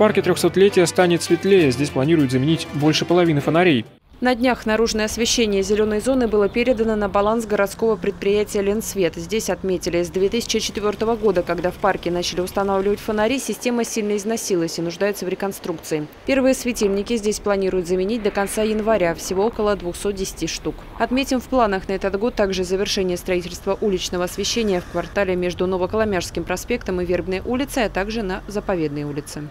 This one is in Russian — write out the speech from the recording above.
парке 300-летия станет светлее. Здесь планируют заменить больше половины фонарей. На днях наружное освещение зеленой зоны было передано на баланс городского предприятия «Ленсвет». Здесь отметили, с 2004 года, когда в парке начали устанавливать фонари, система сильно износилась и нуждается в реконструкции. Первые светильники здесь планируют заменить до конца января, всего около 210 штук. Отметим, в планах на этот год также завершение строительства уличного освещения в квартале между Новоколомяжским проспектом и Вербной улицей, а также на Заповедной улице.